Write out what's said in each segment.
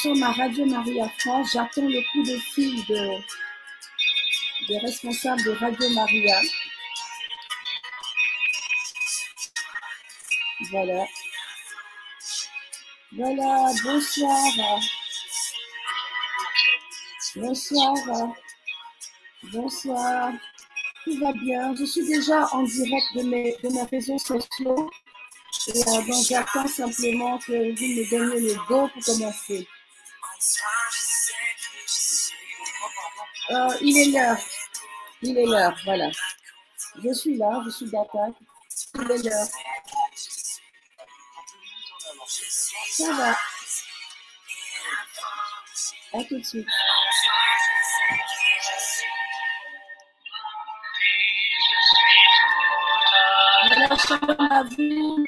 sommes à Radio Maria France. J'attends le coup de fil de, des responsables de Radio Maria. Voilà. Voilà, bonsoir. Bonsoir. Bonsoir. Tout va bien. Je suis déjà en direct de mes, de mes réseaux sociaux. Et euh, donc, j'attends simplement que vous me donniez le go pour commencer. Euh, il est l'heure. Il est l'heure, voilà. Je suis là, je suis d'attaque. Il est l'heure. Ça va. À tout de suite. Voilà, shalom à vous.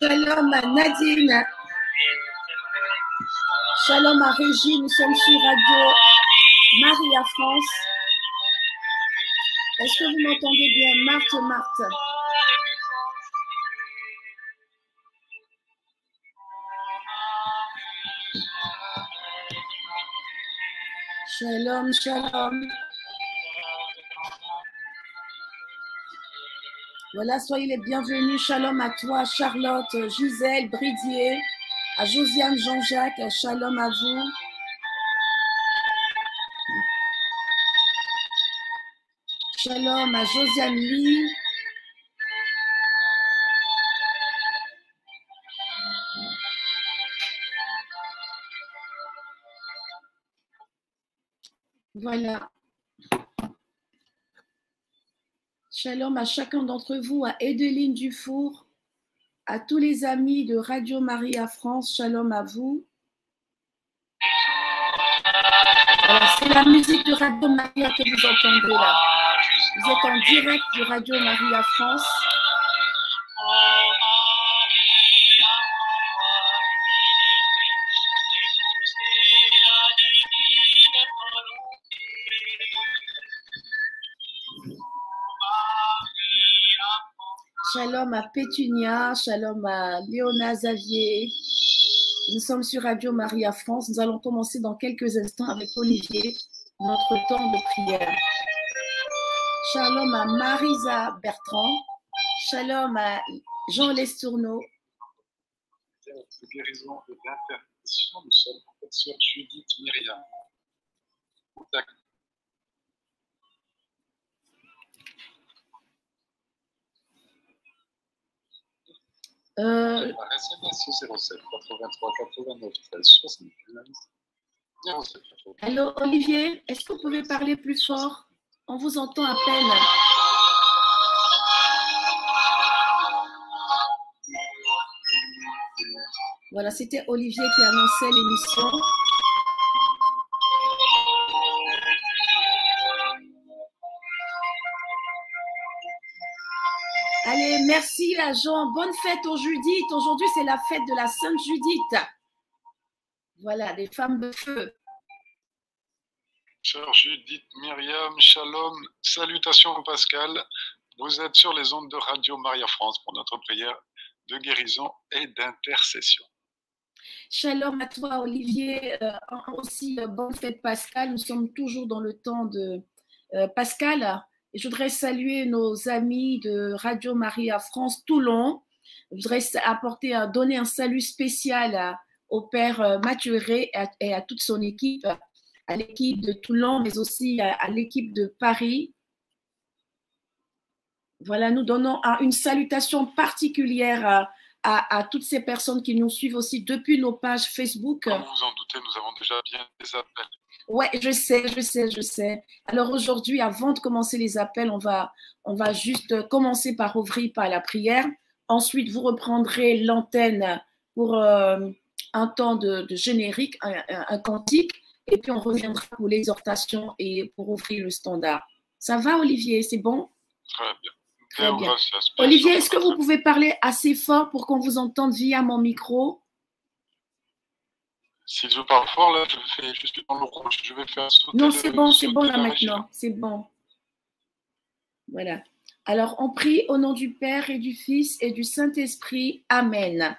Shalom à Nadine. Shalom à Régie. Nous sommes sur Radio Maria France. Est-ce que vous m'entendez bien, Marthe, Marthe Shalom, shalom. Voilà, soyez les bienvenus. Shalom à toi, Charlotte, Gisèle, Bridier, à Josiane, Jean-Jacques. Shalom à vous. Shalom à Josiane Lee. Voilà. Shalom à chacun d'entre vous, à Edeline Dufour, à tous les amis de Radio Maria France. Shalom à vous. C'est la musique de Radio Maria que vous entendez là. Vous êtes en direct de Radio Maria France. Shalom à Pétunia, shalom à Léona Xavier. Nous sommes sur Radio Maria France. Nous allons commencer dans quelques instants avec Olivier, notre temps de prière. Shalom à Marisa Bertrand. Shalom à Jean Lestourneau. de guérison et d'intercession, nous sommes sœur Judith Myriam. Euh, La SMS 07 83 89 13 75 07 80. allô, Olivier, est-ce que vous pouvez parler plus fort? On vous entend à peine. Voilà, c'était Olivier qui annonçait l'émission. Allez, merci la Jean. Bonne fête aux Judith. Aujourd'hui, c'est la fête de la Sainte Judith. Voilà, des femmes de feu. Chère Judith, Myriam, Shalom, salutations Pascal. Vous êtes sur les ondes de Radio Maria France pour notre prière de guérison et d'intercession. Shalom à toi, Olivier. Euh, aussi, euh, bonne fête, Pascal. Nous sommes toujours dans le temps de euh, Pascal. Je voudrais saluer nos amis de Radio Maria France Toulon. Je voudrais apporter, donner un salut spécial au père Mathieu Ré et à, toute son équipe, à l'équipe de Toulon, mais aussi à, l'équipe de Paris. Voilà, nous donnons une salutation particulière à, toutes ces personnes qui nous suivent aussi depuis nos pages Facebook. Comme vous en doutez, nous avons déjà bien des appels. Ouais, je sais, je sais, je sais. Alors aujourd'hui, avant de commencer les appels, on va, on va juste commencer par ouvrir par la prière. Ensuite, vous reprendrez l'antenne pour euh, un temps de, générique, un, cantique, et puis on reviendra pour l'exhortation et pour ouvrir le standard. Ça va, Olivier? C'est bon? Très bien. Très bien. Olivier, est-ce que vous pouvez parler assez fort pour qu'on vous entende via mon micro? Si je parle fort, là, je, fais, je suis dans le rouge. Je vais faire sauter. Non, c'est bon, c'est bon là maintenant. C'est bon. Voilà. Alors, on prie au nom du Père et du Fils et du Saint-Esprit. Amen.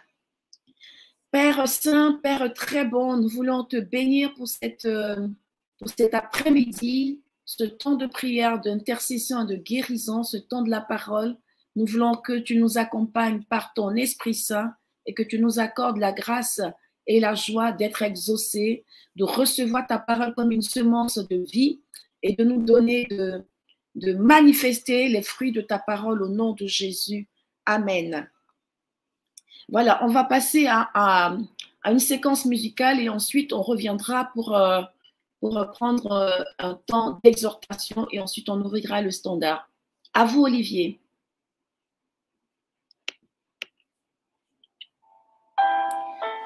Père Saint, Père très bon, nous voulons te bénir euh, pour cet après-midi, ce temps de prière, d'intercession et de guérison, ce temps de la parole. Nous voulons que tu nous accompagnes par ton Esprit Saint et que tu nous accordes la grâce et la joie d'être exaucé, de recevoir ta parole comme une semence de vie et de nous donner de manifester les fruits de ta parole au nom de Jésus. Amen. Voilà, on va passer à, une séquence musicale et ensuite on reviendra pour, euh, prendre euh, un temps d'exhortation et ensuite on ouvrira le standard. À vous, Olivier.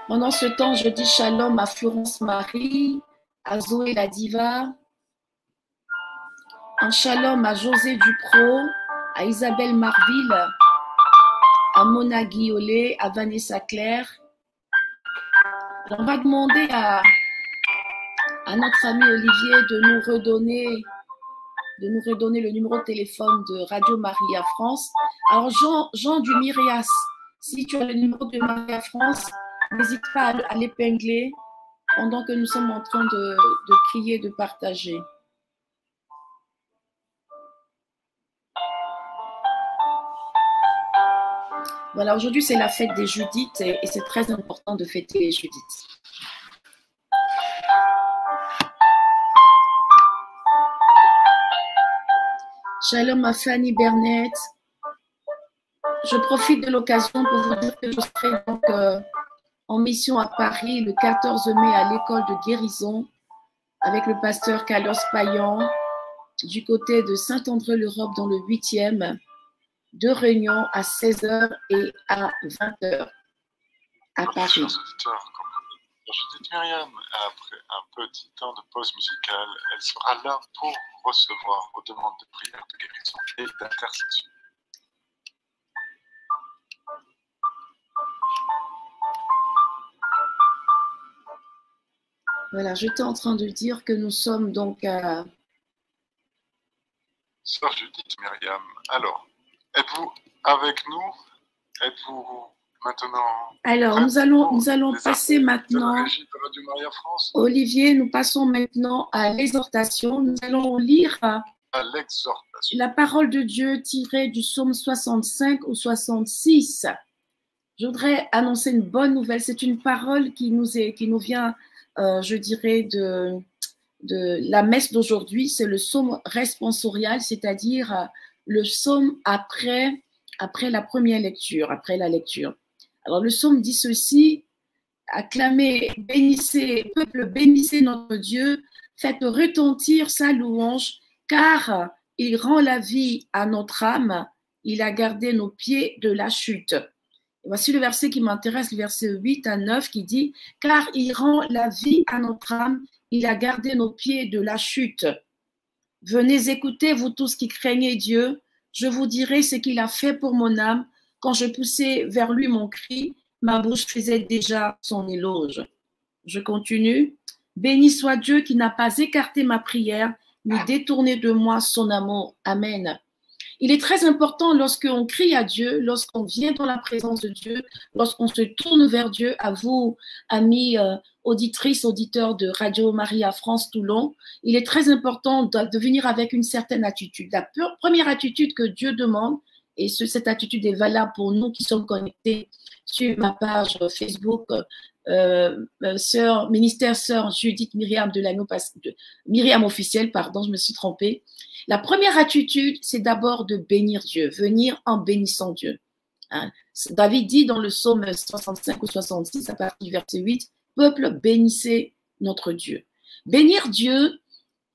Pendant ce temps, je dis shalom à Florence Marie, à Zoé la Diva, un shalom à José Dupro, à Isabelle Marville, à Mona Guillaulet, à Vanessa Claire. On va demander à, à notre ami Olivier de nous redonner de nous redonner le numéro de téléphone de Radio Maria France. Alors Jean, Jean du Myrias, si tu as le numéro de Maria France, N'hésite pas à, l'épingler pendant que nous sommes en train de, de prier, de partager. Voilà, aujourd'hui c'est la fête des Judith et, c'est très important de fêter les Judith. Shalom à Fanny Bernett. Je profite de l'occasion pour vous dire que je serai donc euh, en mission à Paris le 14 mai à l'école de guérison avec le pasteur Carlos Payan du côté de Saint-André-l'Europe dans le 8e. Deux réunions à 16h et à 20h à Paris. Je dis Myriam, après un petit temps de pause musicale, elle sera là pour recevoir vos demandes de prière, de guérison et d'intercession. Voilà, j'étais en train de dire que nous sommes donc à. Sœur Judith Myriam, alors, êtes-vous avec nous? Êtes-vous maintenant. Alors, nous allons, nous allons passer maintenant. Olivier, nous passons maintenant à l'exhortation. Nous allons lire la parole de Dieu tirée du psaume 65 ou 66. Je voudrais annoncer une bonne nouvelle. C'est une parole qui nous, est, qui nous vient euh, je dirais, de, de la messe d'aujourd'hui, c'est le psaume responsorial, c'est-à-dire euh, le psaume après, la première lecture, après la lecture. Alors le psaume dit ceci, acclamez, bénissez, peuple, bénissez notre Dieu, faites retentir sa louange, car il rend la vie à notre âme, il a gardé nos pieds de la chute. Voici le verset qui m'intéresse, le verset 8 à 9 qui dit, car il rend la vie à notre âme, il a gardé nos pieds de la chute. Venez écouter, vous tous qui craignez Dieu, je vous dirai ce qu'il a fait pour mon âme. Quand je poussais vers lui mon cri, ma bouche faisait déjà son éloge. Je continue. Béni soit Dieu qui n'a pas écarté ma prière, ni détourné de moi son amour. Amen. Il est très important lorsqu'on crie à Dieu, lorsqu'on vient dans la présence de Dieu, lorsqu'on se tourne vers Dieu, à vous, amis auditrices, auditeurs de Radio Maria France Toulon, il est très important de, venir avec une certaine attitude. La première attitude que Dieu demande, et cette attitude est valable pour nous qui sommes connectés sur ma page Facebook, euh, euh, sœur, ministère sœur Judith Myriam de l'anneau, Myriam officielle, pardon, je me suis trompée. La première attitude, c'est d'abord de bénir Dieu, venir en bénissant Dieu. Hein. David dit dans le psaume 65 ou 66, à partir du verset 8, Peuple, bénissez notre Dieu. Bénir Dieu,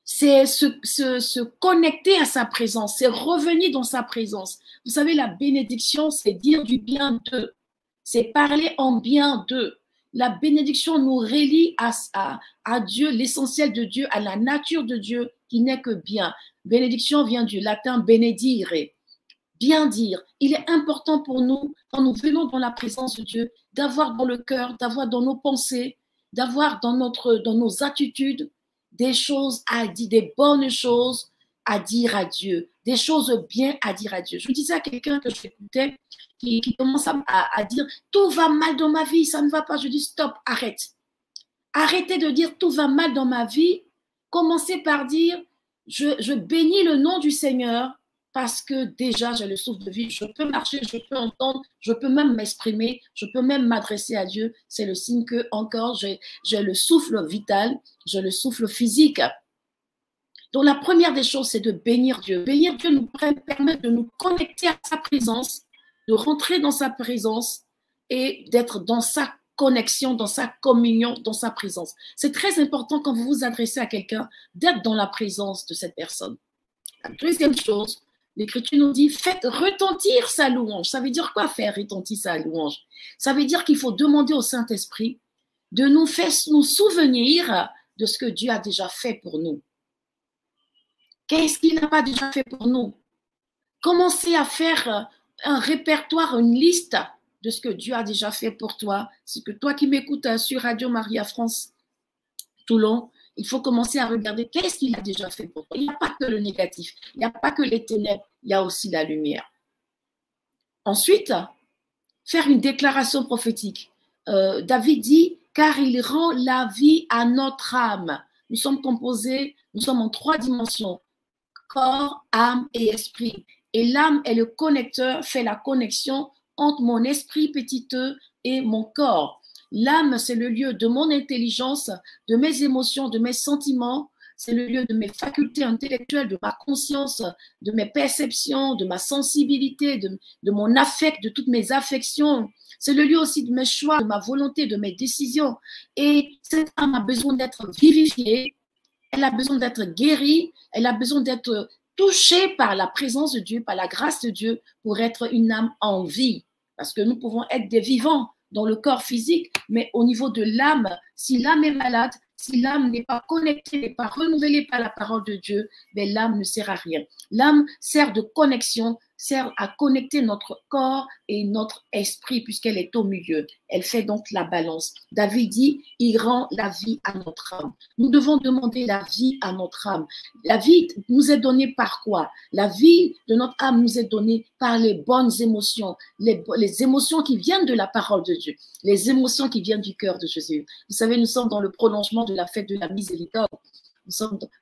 c'est se, connecter à sa présence, c'est revenir dans sa présence. Vous savez, la bénédiction, c'est dire du bien d'eux, c'est parler en bien d'eux. La bénédiction nous relie à, à Dieu, l'essentiel de Dieu, à la nature de Dieu qui n'est que bien. Bénédiction vient du latin benedire, bien dire. Il est important pour nous, quand nous venons dans la présence de Dieu, d'avoir dans le cœur, d'avoir dans nos pensées, d'avoir dans, notre, dans nos attitudes des choses à dire, des bonnes choses à dire à Dieu, des choses bien à dire à Dieu. Je disais à quelqu'un que j'écoutais qui, commence à, dire tout va mal dans ma vie, ça ne va pas. Je dis stop, arrête. Arrêtez de dire tout va mal dans ma vie. Commencez par dire je, bénis le nom du Seigneur parce que déjà j'ai le souffle de vie, je peux marcher, je peux entendre, je peux même m'exprimer, je peux même m'adresser à Dieu. C'est le signe que encore j'ai le souffle vital, j'ai le souffle physique. Donc la première des choses, c'est de bénir Dieu. Bénir Dieu nous permet de nous connecter à sa présence, de rentrer dans sa présence et d'être dans sa connexion, dans sa communion, dans sa présence. C'est très important quand vous vous adressez à quelqu'un d'être dans la présence de cette personne. La deuxième chose, l'Écriture nous dit faites retentir sa louange. Ça veut dire quoi faire retentir sa louange? Ça veut dire qu'il faut demander au Saint-Esprit de nous faire nous souvenir de ce que Dieu a déjà fait pour nous. Qu'est-ce qu'il n'a pas déjà fait pour nous? Commencez à faire un répertoire, une liste de ce que Dieu a déjà fait pour toi. C'est que toi qui m'écoutes hein, sur Radio Maria France Toulon, il faut commencer à regarder qu'est-ce qu'il a déjà fait pour toi. Il n'y a pas que le négatif, il n'y a pas que les ténèbres, il y a aussi la lumière. Ensuite, faire une déclaration prophétique. Euh, David dit, car il rend la vie à notre âme. Nous sommes composés, nous sommes en trois dimensions, corps, âme et esprit. Et l'âme est le connecteur, fait la connexion entre mon esprit petiteux et mon corps. L'âme, c'est le lieu de mon intelligence, de mes émotions, de mes sentiments. C'est le lieu de mes facultés intellectuelles, de ma conscience, de mes perceptions, de ma sensibilité, de, mon affect, de toutes mes affections. C'est le lieu aussi de mes choix, de ma volonté, de mes décisions. Et cette âme a besoin d'être vivifiée, elle a besoin d'être guérie, elle a besoin d'être touchée par la présence de Dieu, par la grâce de Dieu, pour être une âme en vie. Parce que nous pouvons être des vivants dans le corps physique, mais au niveau de l'âme, si l'âme est malade, si l'âme n'est pas connectée, n'est pas renouvelée par la parole de Dieu, ben l'âme ne sert à rien. L'âme sert de connexion, sert à connecter notre corps et notre esprit puisqu'elle est au milieu. Elle fait donc la balance. David dit, il rend la vie à notre âme. Nous devons demander la vie à notre âme. La vie nous est donnée par quoi? La vie de notre âme nous est donnée par les bonnes émotions, les, émotions qui viennent de la parole de Dieu, les émotions qui viennent du cœur de Jésus. Vous savez, nous sommes dans le prolongement de la fête de la miséricorde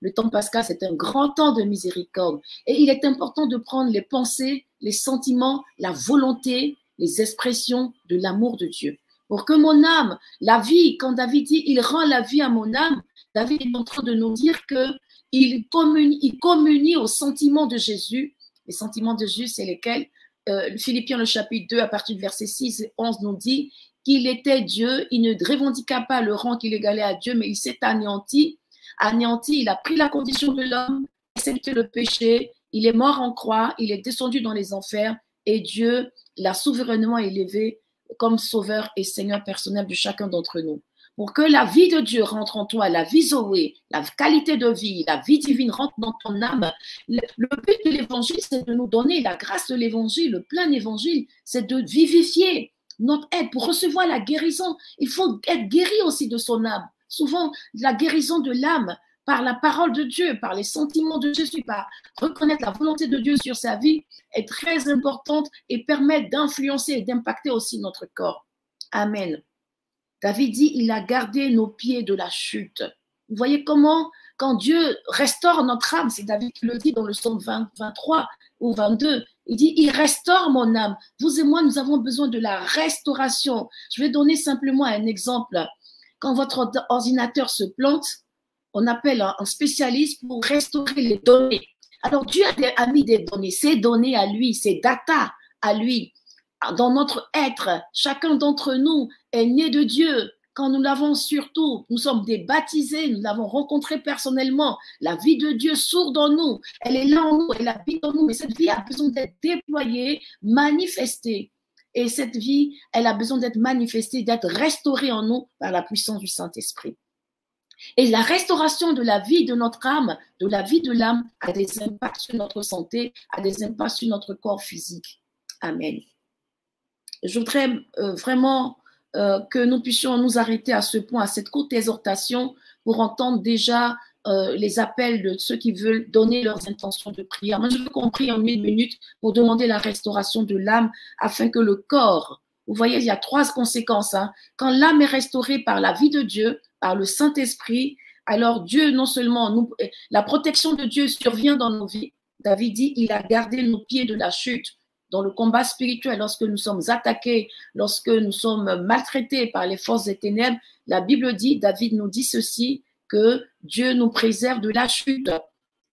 le temps pascal, c'est un grand temps de miséricorde. Et il est important de prendre les pensées, les sentiments, la volonté, les expressions de l'amour de Dieu. Pour que mon âme, la vie, quand David dit, il rend la vie à mon âme, David est en train de nous dire que il communie, aux sentiments de Jésus. Les sentiments de Jésus, c'est lesquels? Euh, Philippiens, le chapitre 2, à partir du verset 6 et 11, nous dit qu'il était Dieu, il ne revendiqua pas le rang qu'il égalait à Dieu, mais il s'est anéanti anéanti, il a pris la condition de l'homme, accepté le péché, il est mort en croix, il est descendu dans les enfers et Dieu l'a souverainement élevé comme Sauveur et Seigneur personnel de chacun d'entre nous. Pour que la vie de Dieu rentre en toi, la vie Zoé, la qualité de vie, la vie divine rentre dans ton âme. Le, but de l'évangile, c'est de nous donner la grâce de l'évangile, le plein évangile, c'est de vivifier notre aide pour recevoir la guérison. Il faut être guéri aussi de son âme. Souvent, la guérison de l'âme, par la parole de Dieu, par les sentiments de Jésus, par reconnaître la volonté de Dieu sur sa vie, est très importante et permet d'influencer et d'impacter aussi notre corps. Amen. David dit, il a gardé nos pieds de la chute. Vous voyez comment, quand Dieu restaure notre âme, c'est David qui le dit dans le psaume 23 ou 22, il dit, il restaure mon âme. Vous et moi, nous avons besoin de la restauration. Je vais donner simplement un exemple. Quand votre ordinateur se plante, on appelle un spécialiste pour restaurer les données. Alors Dieu a mis des données, ces données à lui, ces data à lui. Dans notre être, chacun d'entre nous est né de Dieu. Quand nous l'avons surtout, nous sommes des baptisés, nous l'avons rencontré personnellement. La vie de Dieu sourde en nous, elle est là en nous, elle habite en nous, mais cette vie a besoin d'être déployée, manifestée. Et cette vie, elle a besoin d'être manifestée, d'être restaurée en nous par la puissance du Saint-Esprit. Et la restauration de la vie de notre âme, de la vie de l'âme, a des impacts sur notre santé, a des impacts sur notre corps physique. Amen. Je voudrais euh, vraiment euh, que nous puissions nous arrêter à ce point, à cette courte exhortation, pour entendre déjà euh, les appels de ceux qui veulent donner leurs intentions de prière. Moi, je veux qu'on prie en une minute pour demander la restauration de l'âme afin que le corps, vous voyez, il y a trois conséquences. Hein. Quand l'âme est restaurée par la vie de Dieu, par le Saint-Esprit, alors Dieu, non seulement nous, la protection de Dieu survient dans nos vies. David dit, il a gardé nos pieds de la chute dans le combat spirituel, lorsque nous sommes attaqués, lorsque nous sommes maltraités par les forces des ténèbres, la Bible dit, David nous dit ceci, que Dieu nous préserve de la chute,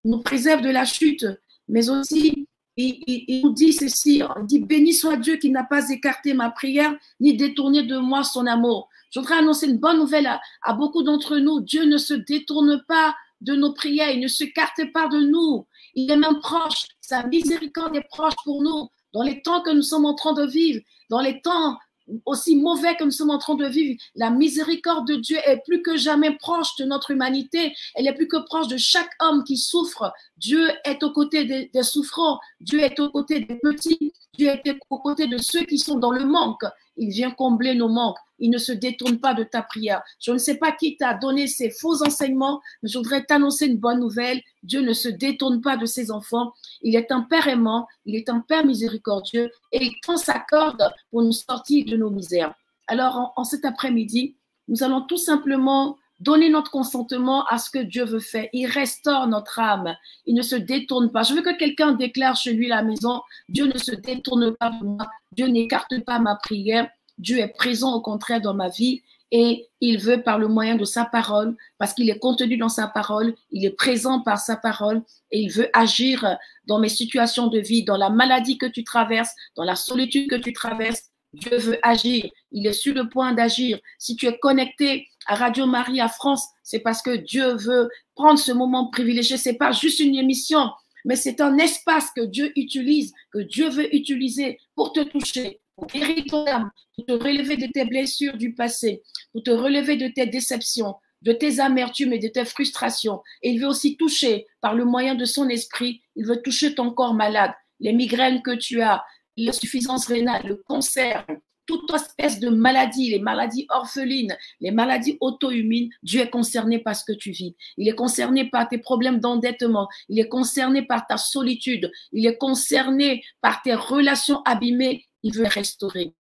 nous préserve de la chute, mais aussi il, nous dit ceci, il dit, béni soit Dieu qui n'a pas écarté ma prière, ni détourné de moi son amour. Je voudrais annoncer une bonne nouvelle à, beaucoup d'entre nous. Dieu ne se détourne pas de nos prières, il ne se carte pas de nous. Il est même proche, sa miséricorde est proche pour nous dans les temps que nous sommes en train de vivre, dans les temps aussi mauvais que nous sommes en train de vivre, la miséricorde de Dieu est plus que jamais proche de notre humanité. Elle est plus que proche de chaque homme qui souffre. Dieu est aux côtés des, souffrants. Dieu est aux côtés des petits. Dieu est aux côtés de ceux qui sont dans le manque. Il vient combler nos manques. Il ne se détourne pas de ta prière. Je ne sais pas qui t'a donné ces faux enseignements, mais je voudrais t'annoncer une bonne nouvelle. Dieu ne se détourne pas de ses enfants. Il est un Père aimant, il est un Père miséricordieux et il prend sa corde pour nous sortir de nos misères. Alors, en, cet après-midi, nous allons tout simplement donner notre consentement à ce que Dieu veut faire. Il restaure notre âme. Il ne se détourne pas. Je veux que quelqu'un déclare chez lui la maison, Dieu ne se détourne pas de moi. Dieu n'écarte pas ma prière. Dieu est présent au contraire dans ma vie et il veut par le moyen de sa parole, parce qu'il est contenu dans sa parole, il est présent par sa parole et il veut agir dans mes situations de vie, dans la maladie que tu traverses, dans la solitude que tu traverses. Dieu veut agir. Il est sur le point d'agir. Si tu es connecté à Radio Maria France, c'est parce que Dieu veut prendre ce moment privilégié. C'est pas juste une émission, mais c'est un espace que Dieu utilise, que Dieu veut utiliser pour te toucher, pour te relever de tes blessures du passé, pour te relever de tes déceptions, de tes amertumes et de tes frustrations. Et il veut aussi toucher par le moyen de son esprit, il veut toucher ton corps malade, les migraines que tu as, l'insuffisance rénale, le cancer, toute espèce de maladie, les maladies orphelines, les maladies auto-immunes, Dieu est concerné par ce que tu vis. Il est concerné par tes problèmes d'endettement. Il est concerné par ta solitude. Il est concerné par tes relations abîmées il veut restaurer.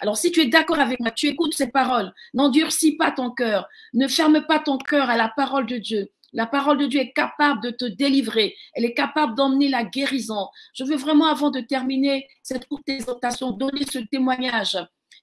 Alors si tu es d'accord avec moi, tu écoutes ces paroles, n'endurcis pas ton cœur, ne ferme pas ton cœur à la parole de Dieu. La parole de Dieu est capable de te délivrer, elle est capable d'emmener la guérison. Je veux vraiment, avant de terminer cette courte exhortation, donner ce témoignage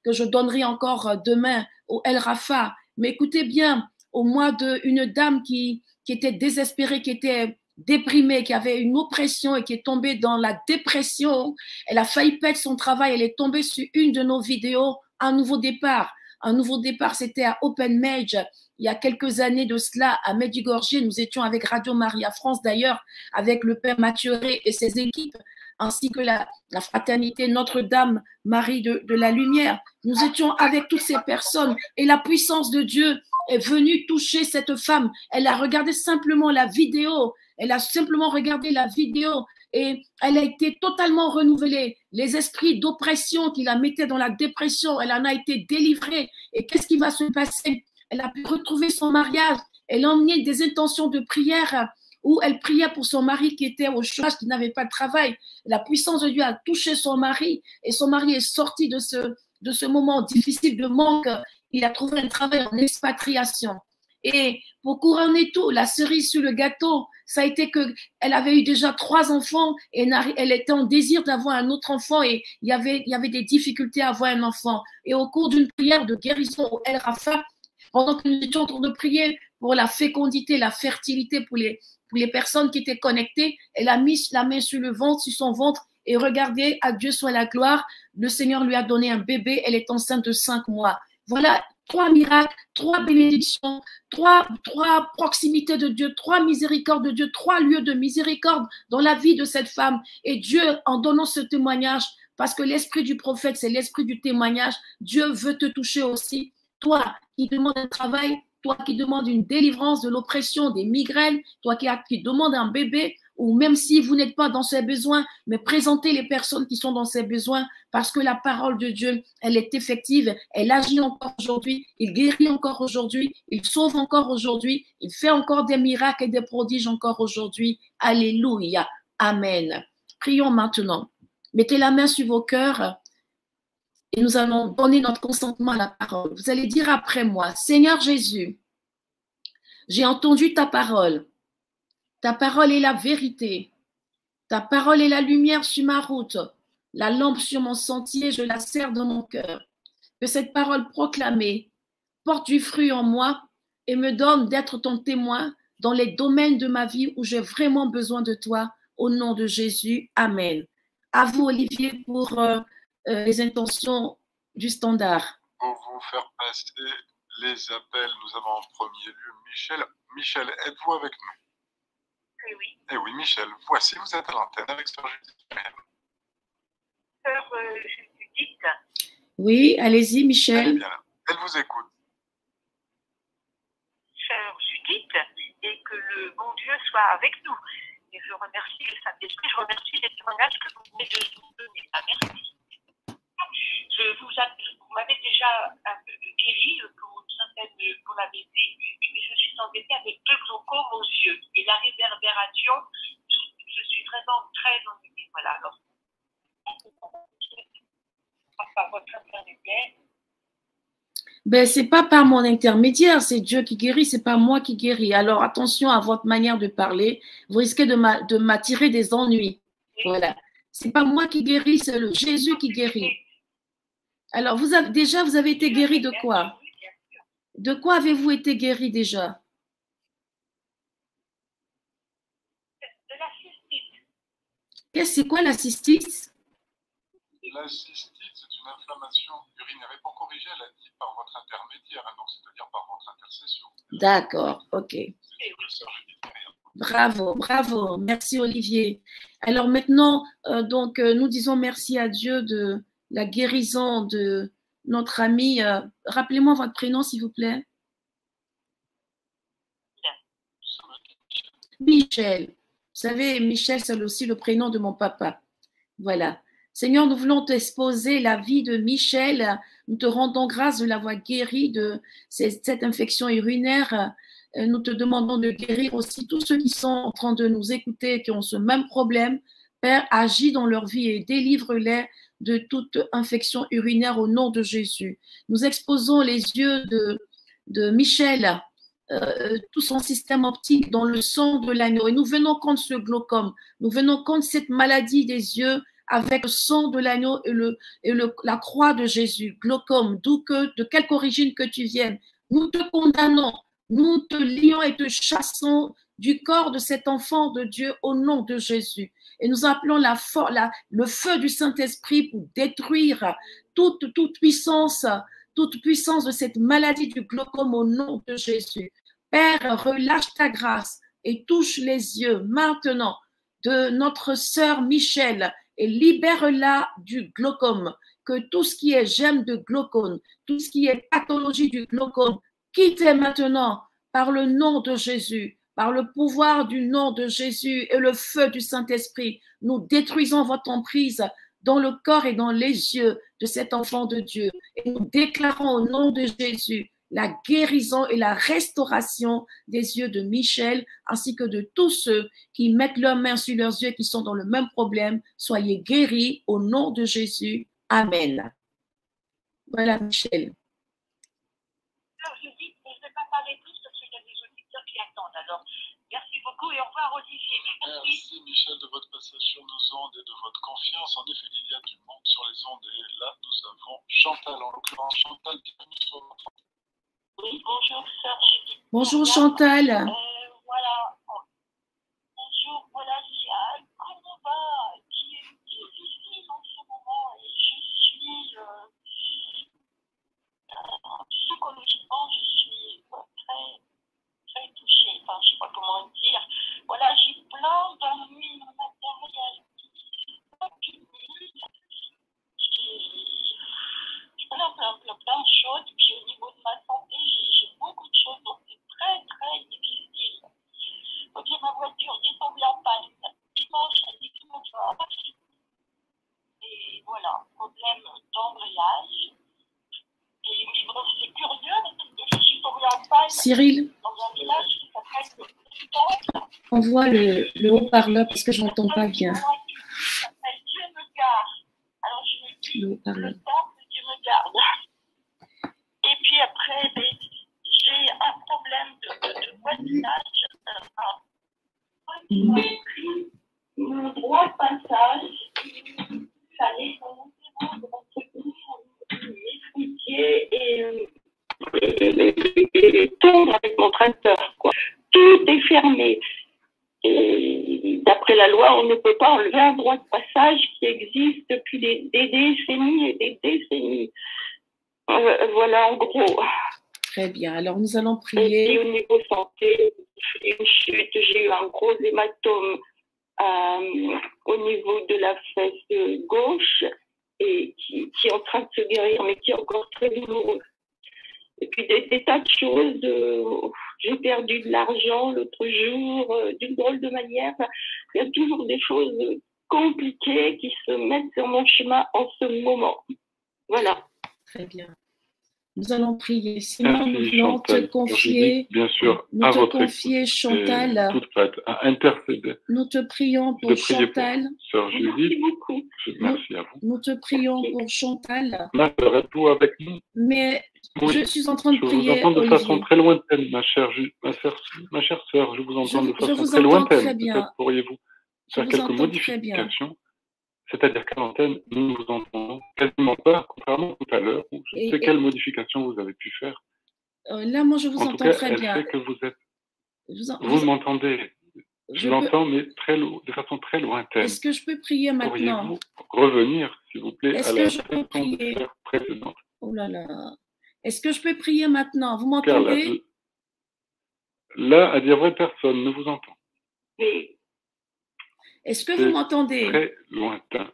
que je donnerai encore demain au El Rafa. Mais écoutez bien, au mois de une dame qui, qui était désespérée, qui était déprimée, qui avait une oppression et qui est tombée dans la dépression. Elle a failli perdre son travail. Elle est tombée sur une de nos vidéos, un nouveau départ. Un nouveau départ, c'était à Open Mage. Il y a quelques années de cela, à Medjugorje, nous étions avec Radio Maria France d'ailleurs, avec le Père Mathieu et ses équipes ainsi que la, la fraternité Notre-Dame, Marie de, de la Lumière. Nous étions avec toutes ces personnes et la puissance de Dieu est venue toucher cette femme. Elle a regardé simplement la vidéo. Elle a simplement regardé la vidéo et elle a été totalement renouvelée. Les esprits d'oppression qui la mettaient dans la dépression, elle en a été délivrée. Et qu'est-ce qui va se passer? Elle a pu retrouver son mariage. Elle a emmené des intentions de prière où elle priait pour son mari qui était au chômage, qui n'avait pas de travail. La puissance de Dieu a touché son mari et son mari est sorti de ce, de ce moment difficile de manque. Il a trouvé un travail en expatriation. Et pour couronner tout, la cerise sur le gâteau, ça a été que elle avait eu déjà trois enfants et elle était en désir d'avoir un autre enfant et il y avait, il y avait des difficultés à avoir un enfant. Et au cours d'une prière de guérison au El Rafa, pendant que nous étions en train de prier pour la fécondité, la fertilité pour les, pour les personnes qui étaient connectées, elle a mis la main sur le ventre, sur son ventre et regardez, à Dieu soit la gloire, le Seigneur lui a donné un bébé, elle est enceinte de cinq mois. Voilà trois miracles, trois bénédictions, trois, proximités de Dieu, trois miséricordes de Dieu, trois lieux de miséricorde dans la vie de cette femme. Et Dieu, en donnant ce témoignage, parce que l'esprit du prophète, c'est l'esprit du témoignage, Dieu veut te toucher aussi. Toi qui demandes un travail, toi qui demandes une délivrance de l'oppression, des migraines, toi qui, qui demandes un bébé, ou même si vous n'êtes pas dans ses besoins, mais présentez les personnes qui sont dans ses besoins parce que la parole de Dieu, elle est effective, elle agit encore aujourd'hui, il guérit encore aujourd'hui, il sauve encore aujourd'hui, il fait encore des miracles et des prodiges encore aujourd'hui. Alléluia. Amen. Prions maintenant. Mettez la main sur vos cœurs et nous allons donner notre consentement à la parole. Vous allez dire après moi, Seigneur Jésus, j'ai entendu ta parole ta parole est la vérité. Ta parole est la lumière sur ma route, la lampe sur mon sentier, je la sers dans mon cœur. Que cette parole proclamée porte du fruit en moi et me donne d'être ton témoin dans les domaines de ma vie où j'ai vraiment besoin de toi. Au nom de Jésus, Amen. À vous, Olivier, pour euh, euh, les intentions du standard. Pour vous faire passer les appels, nous avons en premier lieu Michel. Michel, êtes-vous avec nous? Oui. Eh oui, Michel, voici, vous êtes à l'antenne avec Sœur Judith. Sœur euh, Judith. Oui, allez-y, Elle est Michel. bien là. Elle vous écoute. Sœur Judith, et que le bon Dieu soit avec nous. Et je remercie le Saint-Esprit, je remercie les témoignages que vous venez de nous donner. Ah, merci. Je vous, vous m'avez déjà un peu guéri pour une certaine pour la bébé, mais je suis embêtée avec deux glaucomes aux yeux. Et la réverbération, je, je suis vraiment très ennuyée. Voilà, alors. Par votre intermédiaire, Ben, c'est pas par mon intermédiaire, c'est Dieu qui guérit, c'est pas moi qui guéris. Alors attention à votre manière de parler, vous risquez de m'attirer des ennuis. Voilà. C'est pas moi qui guéris, c'est le Jésus qui guérit. Alors vous avez déjà vous avez été guéri de quoi? De quoi avez-vous été guéri déjà? De la cystite. Qu'est-ce c'est quoi la cystite? La cystite, c'est une inflammation urinaire. Et pour corriger, elle a dit par votre intermédiaire, hein, donc c'est-à-dire par votre intercession. D'accord, ok. Bravo, bravo. Merci Olivier. Alors maintenant, euh, donc euh, nous disons merci à Dieu de la guérison de notre ami. euh, Rappelez-moi votre prénom, s'il vous plaît. Michel. Vous savez, Michel, c'est aussi le prénom de mon papa. Voilà. Seigneur, nous voulons t'exposer la vie de Michel. Nous te rendons grâce de l'avoir guéri de cette infection urinaire. Euh, Nous te demandons de guérir aussi tous ceux qui sont en train de nous écouter, qui ont ce même problème. Père, agis dans leur vie et délivre-les de toute infection urinaire au nom de Jésus. Nous exposons les yeux de, Michel, euh, tout son système optique dans le sang de l'agneau. Et nous venons contre ce glaucome. Nous venons contre cette maladie des yeux avec le sang de l'agneau et le, la croix de Jésus. Glaucome, d'où que, de quelque origine que tu viennes. Nous te condamnons. Nous te lions et te chassons du corps de cet enfant de Dieu au nom de Jésus. Et nous appelons la, le feu du Saint-Esprit pour détruire toute, toute puissance, toute puissance de cette maladie du glaucome au nom de Jésus. Père, relâche ta grâce et touche les yeux maintenant de notre sœur Michel et libère-la du glaucome. Que tout ce qui est gemme de glaucome, tout ce qui est pathologie du glaucome, quittez maintenant par le nom de Jésus, par le pouvoir du nom de Jésus et le feu du Saint-Esprit. Nous détruisons votre emprise dans le corps et dans les yeux de cet enfant de Dieu. Et nous déclarons au nom de Jésus la guérison et la restauration des yeux de Michel, ainsi que de tous ceux qui mettent leurs mains sur leurs yeux, qui sont dans le même problème. Soyez guéris au nom de Jésus. Amen. Voilà, Michel plus parce qu'il y a des auditeurs qui attendent. Alors, merci beaucoup et au revoir, Olivier. Merci. Merci Michel de votre passage sur nos ondes et de votre confiance. En effet, il y a du monde sur les ondes et là, nous avons Chantal, en l'occurrence. Chantal, bienvenue sur notre. Oui, bonjour, sœur Judith. Bonjour Chantal. Euh, voilà. Bonjour, voilà, j'ai un combat qui est difficile en ce moment et je suis euh, euh, psychologiquement, je suis euh, très, Enfin, je ne sais pas comment dire. Voilà, j'ai plein d'ennuis matériels plein, plein, plein, plein de choses. Puis au niveau de ma santé, j'ai beaucoup de choses. Donc c'est très, très difficile. Ok, ma voiture est tombée en panne dimanche, lundi, dimanche. Et voilà, problème d'embrayage. Et mais bon, c'est curieux, parce que je suis tombée en panne Cyril, dans un village qui le Temple. envoie le, le haut-parleur parce que je n'entends pas bien. Ça s'appelle des, des décennies et des décennies. Euh, voilà, en gros. Très bien. Alors nous allons Et prier. au niveau santé, une chute, j'ai eu un gros hématome euh, au niveau de la fesse gauche et qui, qui est en train de se guérir, mais qui est encore très douloureux. Et puis des, des tas de choses. euh, j'ai perdu de l'argent l'autre jour d'une drôle de manière. Il y a toujours des choses compliquées qui se mettent sur mon chemin en ce moment. Voilà. Très bien. Nous allons prier. Seigneur, nous Merci voulons te Chantal. confier, Bien sûr, nous à te votre confier, écoute. Chantal. Et toute prête à intercéder. Nous te prions pour Chantal. Sœur Merci Judith, beaucoup. je- merci à vous. Nous te prions pour Chantal. Ma sœur, êtes-vous avec nous Mais Oui. je suis en train de Je vous prier, entends de façon Olivier. très lointaine, ma chère, Ju- ma chère, ma chère sœur. Je vous entends Je- de je façon vous très entends lointaine. très bien. Peut-être pourriez-vous Je faire vous quelques modifications. C'est-à-dire qu'à l'antenne, nous ne vous entendons quasiment pas, contrairement à tout à l'heure, où je Et- sais et- quelle modification vous avez pu faire. Euh, là, moi, je vous en tout entends cas, très elle bien. fait que vous êtes, vous en- vous vous- m'entendez. Je, je peux- l'entends, mais très lo- de façon très lointaine. Est-ce que je peux prier maintenant? Pourriez-vous revenir, s'il vous plaît, Est-ce à que la je peux façon de prier? faire précédente? Oh là là. Est-ce que je peux prier maintenant? Vous Car là, m'entendez? là, à dire vraie, personne ne vous entend. Oui. Est-ce que vous m'entendez? Très lointain.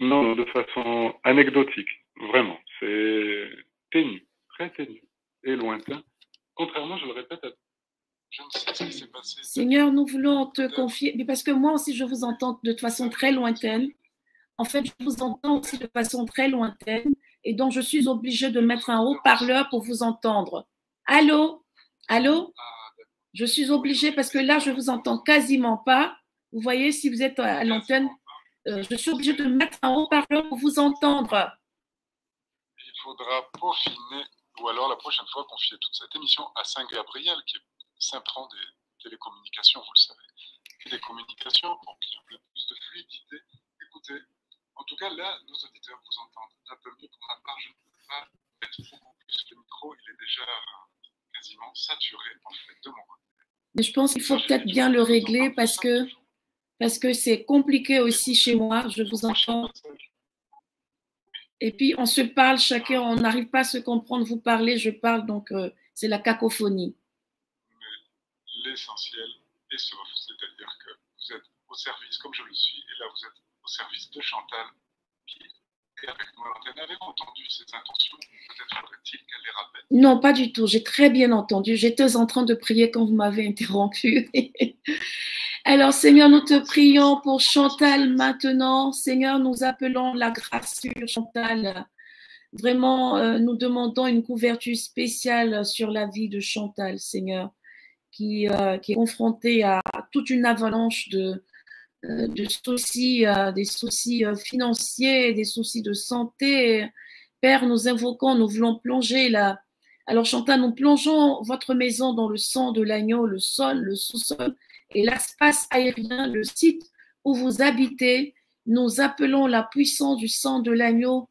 Non, de façon anecdotique, vraiment. C'est ténu, très ténu et lointain. Contrairement, je le répète, à... je ne sais ce qui s'est passé. Seigneur, nous voulons te confier, mais parce que moi aussi, je vous entends de façon très lointaine. En fait, je vous entends aussi de façon très lointaine, et donc je suis obligée de mettre un haut-parleur pour vous entendre. Allô? Allô? Ah, Je suis obligée parce que là, je vous entends quasiment pas. Vous voyez, si vous êtes à l'antenne, euh, je suis obligée de mettre un haut-parleur pour vous entendre. Il faudra peaufiner, ou alors la prochaine fois, confier toute cette émission à Saint-Gabriel, qui est des télécommunications, vous le savez. Télécommunications, pour qu'il y ait plus de fluidité. Écoutez, en tout cas, là, nos auditeurs vous entendent un peu mieux. Pour ma part, je ne peux pas mettre beaucoup plus le micro. Il est déjà quasiment saturé, en fait, de mon côté. Mais je pense qu'il faut peut-être bien le régler parce que parce que c'est compliqué aussi chez moi. Je vous entends. Et puis on se parle chacun, on n'arrive pas à se comprendre. Vous parlez, je parle, donc euh, c'est la cacophonie. Mais l'essentiel est sauf, c'est-à-dire que vous êtes au service, comme je le suis, et là vous êtes au service de Chantal, qui Non, pas du tout. J'ai très bien entendu. J'étais en train de prier quand vous m'avez interrompu. Alors, Seigneur, nous te prions pour Chantal maintenant. Seigneur, nous appelons la grâce sur Chantal. Vraiment, euh, nous demandons une couverture spéciale sur la vie de Chantal, Seigneur, qui, euh, est confrontée à toute une avalanche de, de soucis, euh, des soucis euh, financiers, des soucis de santé. Père, nous invoquons, nous voulons plonger là. Alors Chantal, nous plongeons votre maison dans le sang de l'agneau, le sol, le sous-sol et l'espace aérien, le site où vous habitez. Nous appelons la puissance du sang de l'agneau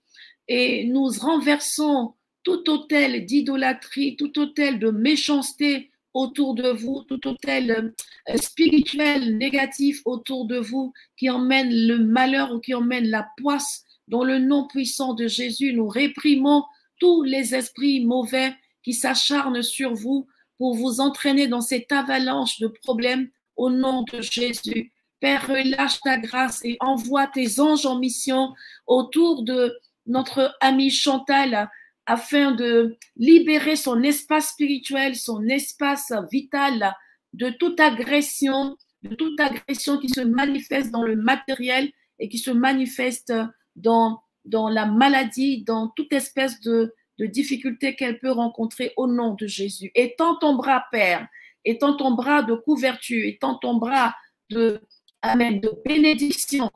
et nous renversons tout hôtel d'idolâtrie, tout hôtel de méchanceté autour de vous, tout hôtel euh, spirituel négatif autour de vous qui emmène le malheur ou qui emmène la poisse. Dans le nom puissant de Jésus, nous réprimons tous les esprits mauvais qui s'acharnent sur vous pour vous entraîner dans cette avalanche de problèmes au nom de Jésus. Père, relâche ta grâce et envoie tes anges en mission autour de notre ami Chantal afin de libérer son espace spirituel, son espace vital de toute agression, de toute agression qui se manifeste dans le matériel et qui se manifeste dans, la maladie, dans toute espèce de, de difficulté qu'elle peut rencontrer au nom de Jésus. Étends ton bras, Père, étends ton bras de couverture, étends ton bras de, amen, de bénédiction,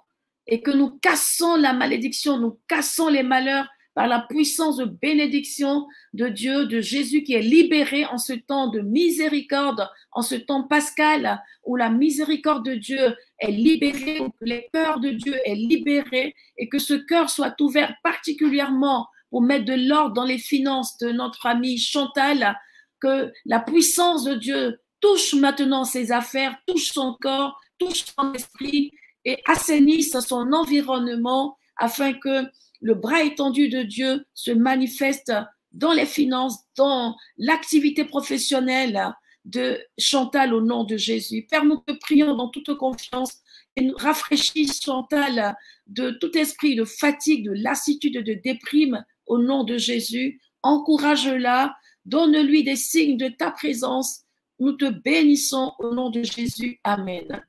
et que nous cassons la malédiction, nous cassons les malheurs par la puissance de bénédiction de Dieu, de Jésus qui est libéré en ce temps de miséricorde, en ce temps pascal où la miséricorde de Dieu est libérée, où les cœurs de Dieu est libéré et que ce cœur soit ouvert particulièrement pour mettre de l'ordre dans les finances de notre ami Chantal, que la puissance de Dieu touche maintenant ses affaires, touche son corps, touche son esprit et assainisse son environnement afin que le bras étendu de Dieu se manifeste dans les finances, dans l'activité professionnelle de Chantal au nom de Jésus. Père, nous te prions dans toute confiance et nous rafraîchis Chantal de tout esprit de fatigue, de lassitude, de déprime au nom de Jésus. Encourage-la, donne-lui des signes de ta présence. Nous te bénissons au nom de Jésus. Amen.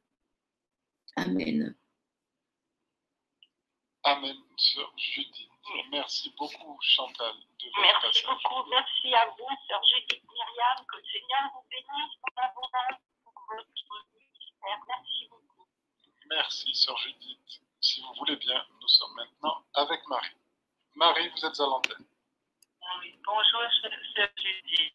Amen. Amen, sœur Judith. Merci beaucoup, Chantal, de votre Merci passage. beaucoup. Merci à vous, Sœur Judith Myriam. Que le Seigneur vous bénisse pour l'abondance pour votre ministère. Merci beaucoup. Merci, sœur Judith. Si vous voulez bien, nous sommes maintenant avec Marie. Marie, vous êtes à l'antenne. Oui. Bonjour, Sœur Sœur Judith.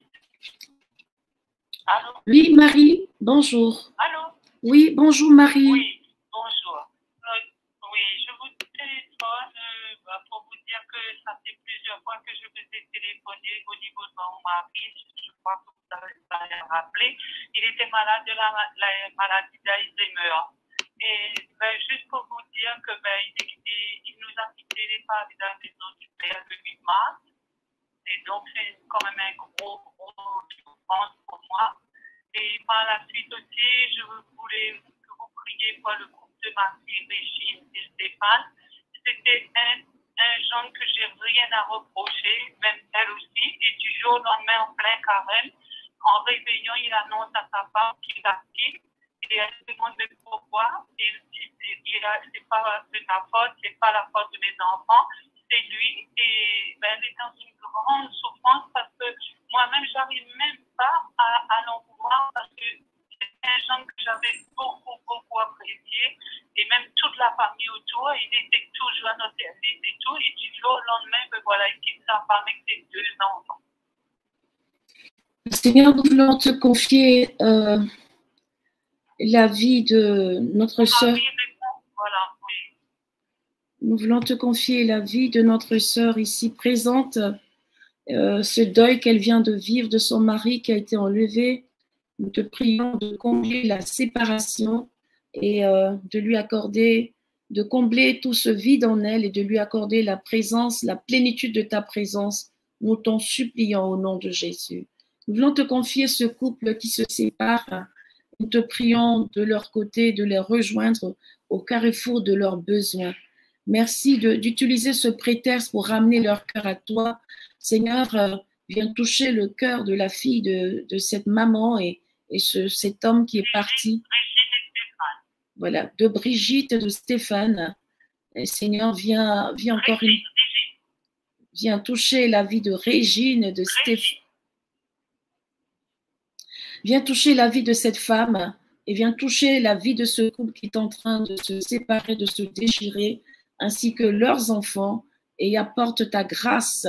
Allô? Oui, Marie, bonjour. Allô? Oui, bonjour Marie. Oui, bonjour. Euh, oui, je vous téléphone euh, pour vous dire que ça fait plusieurs fois que je vous ai téléphoné au niveau de mon mari. Je crois que vous avez rappelé. Il était malade de la, la maladie d'Alzheimer. Et ben, juste pour vous dire que ben, il, nous a quitté les parents de la maison du père le 8 mars. Et donc, c'est quand même un gros, gros souffrance pour moi. Et par la suite aussi, je voulais que vous priez pour le groupe de ma fille Régine et Stéphane. C'était un, un jeune que j'ai rien à reprocher, même elle aussi. Et du jour au lendemain, en plein carême, en réveillant, il annonce à sa femme qu'il a quitté. Et elle se demande pourquoi? Il dit c'est- pas de ma faute, c'est pas la faute de mes enfants, c'est lui. Et ben, elle est dans une grande souffrance parce que moi-même, j'arrive même pas à, à l'en parce que c'est un jeune que j'avais beaucoup apprécié. Et même toute la famille autour, il était toujours à notre service et tout. Et du jour au lendemain, ben voilà, il quitte sa femme avec ses deux enfants. Seigneur, nous voulons te confier euh, la vie de notre sœur. Voilà, oui. Nous voulons te confier la vie de notre sœur ici présente, euh, ce deuil qu'elle vient de vivre de son mari qui a été enlevé. Nous te prions de combler la séparation et euh, de lui accorder, de combler tout ce vide en elle et de lui accorder la présence, la plénitude de ta présence. Nous t'en supplions au nom de Jésus. Nous voulons te confier ce couple qui se sépare Nous te prions de leur côté de les rejoindre au carrefour de leurs besoins. Merci d'utiliser ce prétexte pour ramener leur cœur à toi. Seigneur, euh, viens toucher le cœur de la fille de, de cette maman et, et ce, cet homme qui est parti. Voilà, de Brigitte et de Stéphane. Et Seigneur, viens, viens encore une, viens toucher la vie de Régine, de Stéphane. Viens toucher la vie de cette femme et viens toucher la vie de ce couple qui est en train de se séparer, de se déchirer, ainsi que leurs enfants, et apporte ta grâce,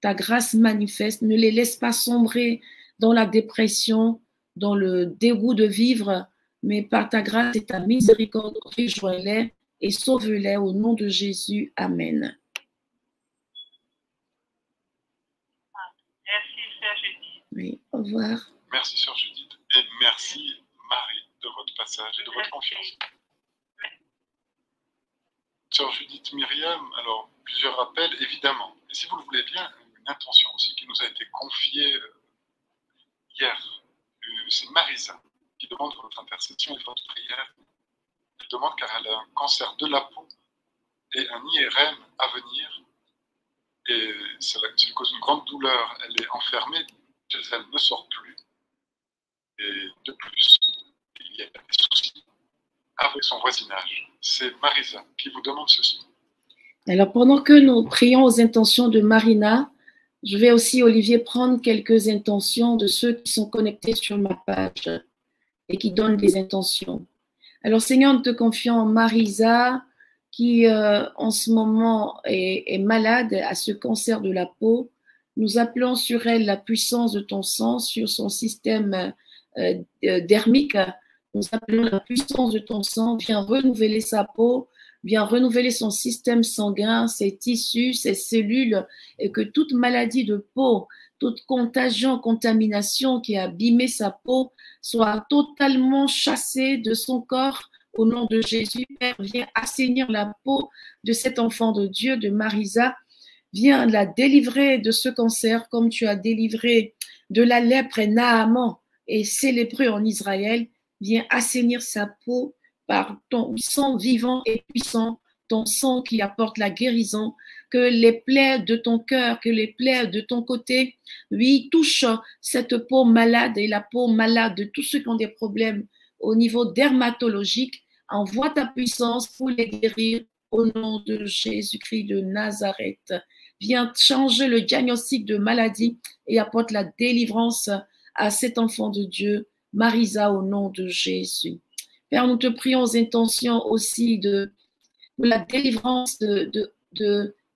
ta grâce manifeste. Ne les laisse pas sombrer dans la dépression, dans le dégoût de vivre, mais par ta grâce et ta miséricorde, rejoins-les et sauve-les au nom de Jésus. Amen. Merci, Sœur Judith. Oui, au revoir. Merci, Sœur Judith. Et merci, Marie, de votre passage et de votre confiance. Sœur Judith Myriam, alors, plusieurs rappels, évidemment. Et si vous le voulez bien, une intention aussi qui nous a été confiée euh, hier. Euh, C'est Marisa qui demande votre intercession et votre prière. Elle demande car elle a un cancer de la peau et un IRM à venir. Et cela cela cause une grande douleur. Elle est enfermée, elle ne sort plus. Et de plus, il y a des soucis avec son voisinage. C'est Marisa qui vous demande ceci. Alors, pendant que nous prions aux intentions de Marina, je vais aussi, Olivier, prendre quelques intentions de ceux qui sont connectés sur ma page et qui donnent des intentions. Alors, Seigneur, nous te confions Marisa, qui euh, en ce moment est, est malade à ce cancer de la peau. Nous appelons sur elle la puissance de ton sang, sur son système euh, euh, dermique. Nous appelons la puissance de ton sang. Viens renouveler sa peau, viens renouveler son système sanguin, ses tissus, ses cellules, et que toute maladie de peau, toute contagion, contamination qui a abîmé sa peau soit totalement chassée de son corps au nom de Jésus. Père, viens assainir la peau de cet enfant de Dieu, de Marisa. Viens la délivrer de ce cancer comme tu as délivré de la lèpre et Naaman et célébré en Israël. Viens assainir sa peau par ton sang vivant et puissant, ton sang qui apporte la guérison, que les plaies de ton cœur, que les plaies de ton côté, oui, touchent cette peau malade et la peau malade de tous ceux qui ont des problèmes au niveau dermatologique. Envoie ta puissance pour les guérir au nom de Jésus-Christ de Nazareth. Viens changer le diagnostic de maladie et apporte la délivrance à cet enfant de Dieu, Marisa, au nom de Jésus. Père, nous te prions aux intentions aussi de, la délivrance de-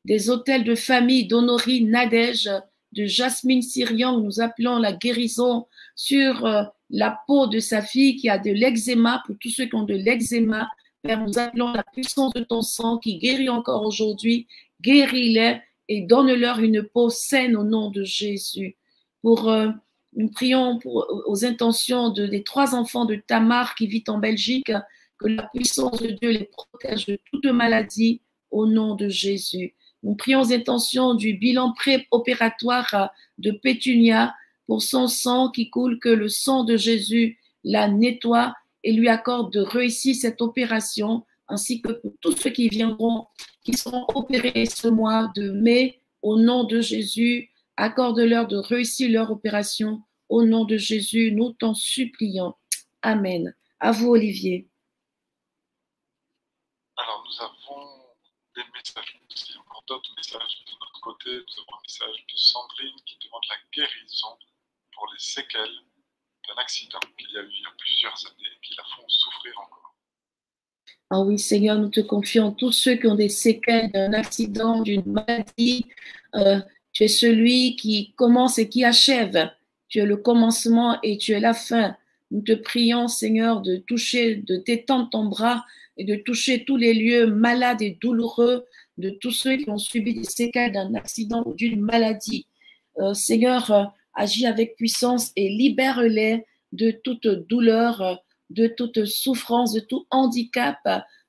des hôtels de famille d'Honorine Nadège, de Jasmine Syrian, nous appelons la guérison sur euh, la peau de sa fille qui a de l'eczéma, pour tous ceux qui ont de l'eczéma. Père, nous appelons la puissance de ton sang qui guérit encore aujourd'hui. Guéris-les et donne-leur une peau saine au nom de Jésus. Pour, euh, nous prions aux intentions de, des trois enfants de Tamar qui vit en Belgique, que la puissance de Dieu les protège de toute maladie au nom de Jésus. Nous prions aux intentions du bilan préopératoire euh, de Pétunia pour son sang qui coule, que le sang de Jésus la nettoie et lui accorde de réussir cette opération, ainsi que pour tous ceux qui viendront, qui seront opérés ce mois de mai, au nom de Jésus, accorde-leur de réussir leur opération. Au nom de Jésus, nous t'en supplions. Amen. À vous, Olivier. Alors, nous avons des messages d'autres messages de notre côté. Nous avons un message de Sandrine qui demande la guérison pour les séquelles d'un accident qu'il y a eu il y a plusieurs années et qui la font souffrir encore. Ah oui, Seigneur, nous te confions tous ceux qui ont des séquelles d'un accident, d'une maladie. Euh, tu es celui qui commence et qui achève. Tu es le commencement et tu es la fin. Nous te prions, Seigneur, de toucher, de t'étendre ton bras et de toucher tous les lieux malades et douloureux de tous ceux qui ont subi des séquelles d'un accident ou d'une maladie. Euh, Seigneur, euh, agis avec puissance et libère-les de toute douleur, euh, de toute souffrance, de tout handicap,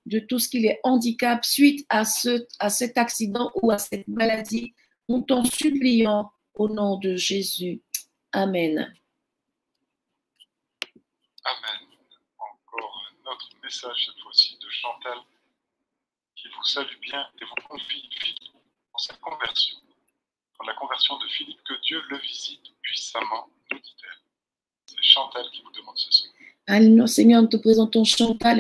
de tout ce qui les handicap suite à, ce, à cet accident ou à cette maladie. Nous t'en supplions au nom de Jésus. Amen. Amen. message cette fois-ci de Chantal vous salue bien et vous confie Philippe pour sa conversion. Pour la conversion de Philippe, que Dieu le visite puissamment, nous dit-elle. C'est Chantal qui vous demande ceci. Allons, Seigneur, nous te présentons Chantal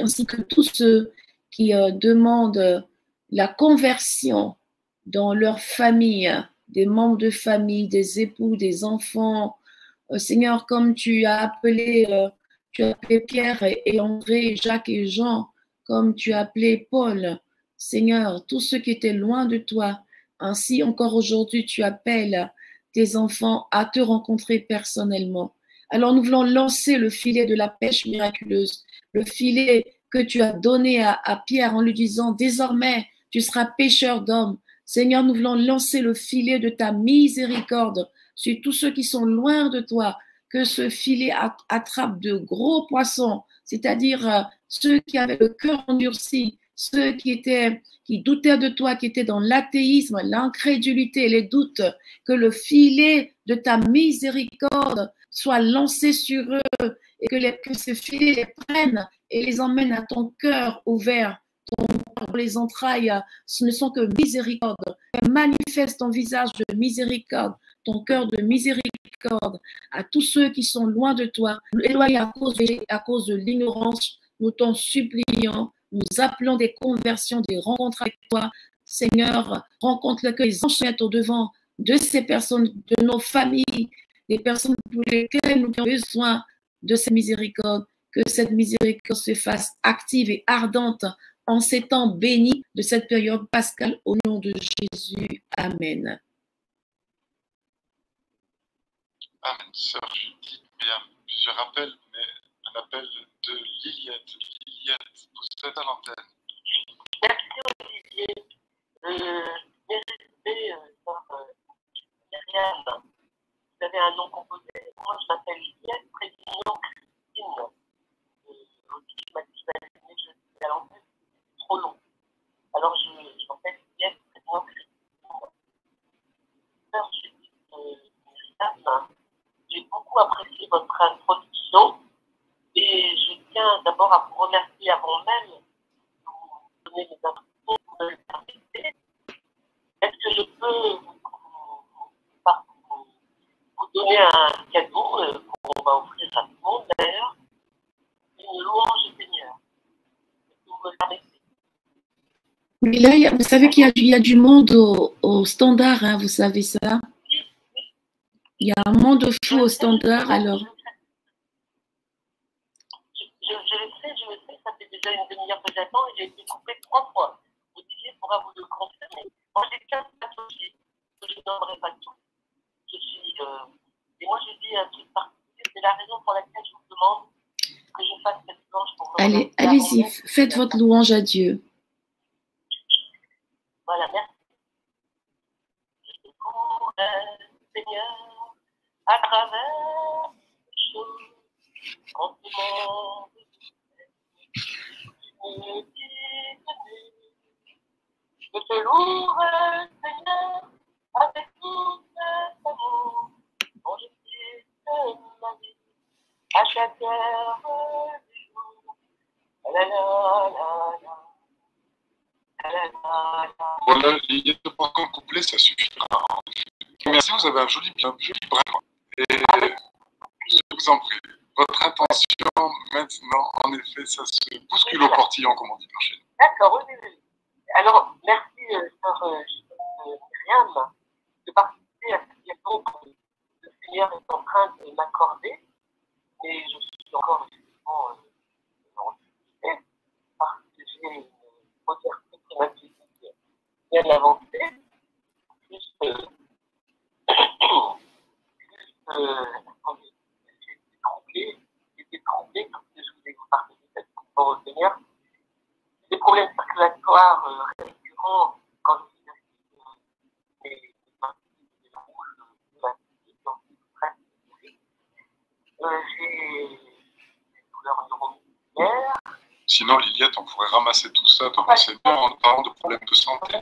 ainsi que tous ceux qui euh, demandent la conversion dans leur famille, des membres de famille, des époux, des enfants. Euh, Seigneur, comme tu as appelé, euh, tu as appelé Pierre et André, Jacques et Jean, comme tu as appelé Paul. Seigneur, tous ceux qui étaient loin de toi, ainsi encore aujourd'hui, tu appelles tes enfants à te rencontrer personnellement. Alors nous voulons lancer le filet de la pêche miraculeuse, le filet que tu as donné à, à Pierre en lui disant, désormais, tu seras pêcheur d'hommes. Seigneur, nous voulons lancer le filet de ta miséricorde sur tous ceux qui sont loin de toi, que ce filet at- attrape de gros poissons, c'est-à-dire euh, ceux qui avaient le cœur endurci, ceux qui doutaient de toi, qui étaient dans l'athéisme, l'incrédulité, les doutes, que le filet de ta miséricorde soit lancé sur eux et que, les- ce filet les prenne et les emmène à ton cœur ouvert, ton les entrailles, ce ne sont que miséricorde. Manifeste ton visage de miséricorde, ton cœur de miséricorde à tous ceux qui sont loin de toi, éloignés à cause de, à cause de l'ignorance. Nous t'en supplions, nous appelons des conversions, des rencontres avec toi. Seigneur, rencontre que les anges au devant de ces personnes, de nos familles, des personnes pour lesquelles nous avons besoin de cette miséricorde, que cette miséricorde se fasse active et ardente en ces temps bénis de cette période pascale au nom de Jésus. Amen. Amen. Sœur Judith, y a plusieurs appels, mais un appel de Liliette. Liliette, vous êtes à l'antenne. Merci Olivier. Euh, Mérité euh, par euh. Vous avez un nom composé. Moi, je m'appelle Liliette, président Christine. Je m'appelle Valérie, je suis à l'antenne. C'est trop long. Alors, je, m'appelle Liliette, président Christine. Sœur Judith j'ai beaucoup apprécié votre introduction et je tiens d'abord à vous remercier avant même de vous donner les me le permettez. Est-ce que je peux vous, vous- donner un cadeau euh, qu'on va offrir à tout le monde d'ailleurs? Une louange Seigneur. Est-ce que vous me permettez? Mais là, vous savez qu'il y y a du monde au, au standard, hein, vous savez ça? Il y a un monde fou au standard, alors. Je, le sais, je le sais, ça fait déjà une demi-heure que j'attends et j'ai été coupé trois fois. Olivier pourra vous le confirmer. Moi, j'ai 15 pathologies que je n'aimerais pas tout. Je suis. Euh, et moi, je dis un truc particulier, c'est la raison pour laquelle je vous demande que je fasse cette planche pour me Allez, allez-y, faites votre louange à Dieu. Voilà, merci. Je Seigneur, à travers les choses, quand tu m'en je te louerai, Seigneur, avec tout cet amour, dont je suis ma vie, à chaque heure du jour. La la la la. Voilà, je pense qu'un couplet, ça suffira. Merci, vous avez un joli, un joli brin. Je vous en prie, votre intention maintenant, en effet, ça se bouscule au portillon, comme on dit dans chez. D'accord, oui. Alors, merci, euh, sœur euh, de participer à cette liaison que le Seigneur est en train de m'accorder. Et je suis encore effectivement euh, parce que j'ai une modernité climatique bien avancée. Plus, Sinon, Liliette, on pourrait ramasser tout ça dans l'enseignement en parlant de problèmes de santé.